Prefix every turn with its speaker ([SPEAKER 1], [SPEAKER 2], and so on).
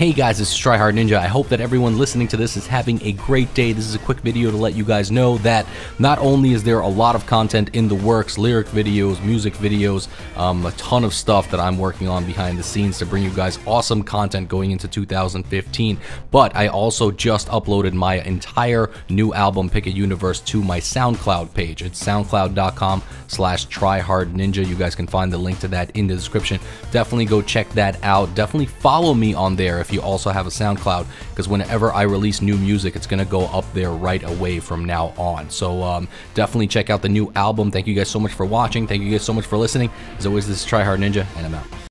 [SPEAKER 1] Hey guys, this is Tryhard Ninja. I hope that everyone listening to this is having a great day. This is a quick video to let you guys know that not only is there a lot of content in the works, lyric videos, music videos, um, a ton of stuff that I'm working on behind the scenes to bring you guys awesome content going into 2015, but I also just uploaded my entire new album, Pick a Universe, to my SoundCloud page. It's soundcloud.com slash tryhardninja. You guys can find the link to that in the description. Definitely go check that out. Definitely follow me on there if you also have a SoundCloud, because whenever I release new music, it's going to go up there right away from now on. So um, definitely check out the new album. Thank you guys so much for watching. Thank you guys so much for listening. As always, this is Tryhard Ninja, and I'm out.